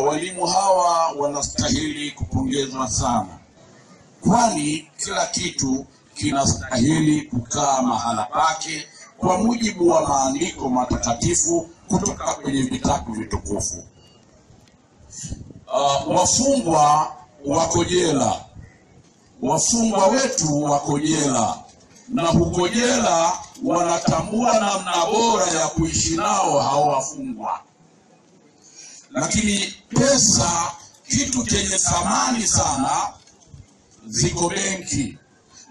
Walimu hawa wanastahili kupongezwa sana, kwani kila kitu kinastahili kukaa mahala pake kwa mujibu wa maandiko matakatifu kutoka kwenye vitabu vitukufu. Uh, wafungwa wako jela, wafungwa wetu wako jela, na huko jela wanatambua namna bora ya kuishi nao hao wafungwa lakini pesa kitu chenye thamani sana ziko benki,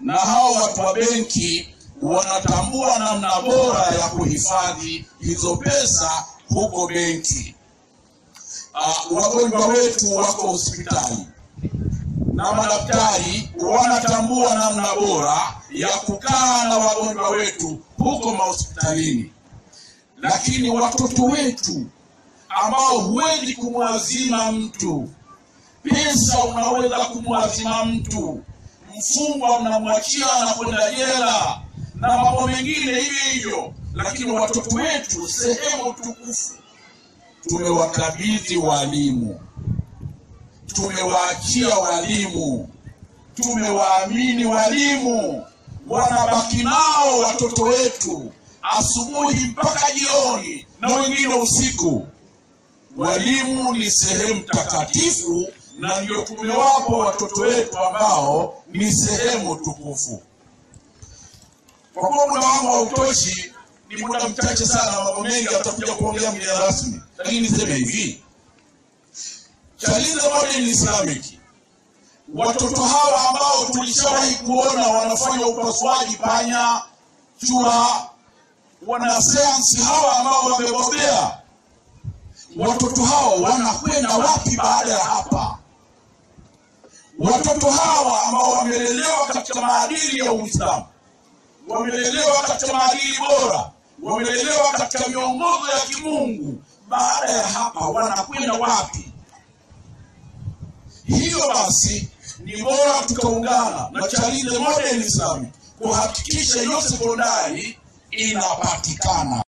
na hao watu wa benki wanatambua namna bora ya kuhifadhi hizo pesa huko benki. Uh, wagonjwa wetu wako hospitali. Na madaktari wanatambua namna bora ya kukaa na wagonjwa wetu huko mahospitalini, lakini watoto wetu ambao huwezi kumwazima mtu. Pesa, unaweza kumwazima mtu. Mfungwa mnamwachia anakwenda jela. Na mambo mengine hivyo hivyo, lakini watoto wetu sehemu tukufu. Tumewakabidhi walimu, tumewaachia walimu, tumewaamini walimu, wanabaki nao watoto wetu. Asubuhi mpaka jioni na wengine usiku. Walimu ni sehemu takatifu na ndio tumewapa watoto wetu ambao ni sehemu tukufu. Kwa kuwa muda wangu hautoshi, ni muda mchache sana, mambo mengi atakuja kuongea mgeni rasmi, lakini niseme hivi, Chalinze Modern Islamic, watoto hawa ambao tulishawahi kuona wanafanya upasuaji panya, chura, wanasayansi hawa ambao wamebobea watoto hao wanakwenda wapi baada ya hapa? Watoto hawa ambao wamelelewa katika maadili ya Uislamu, wamelelewa katika maadili bora, wamelelewa katika miongozo ya kimungu, baada ya hapa wanakwenda wapi? Hiyo basi ni bora tukaungana na Chalinze Modern Islamic kuhakikisha hiyo sekondari inapatikana.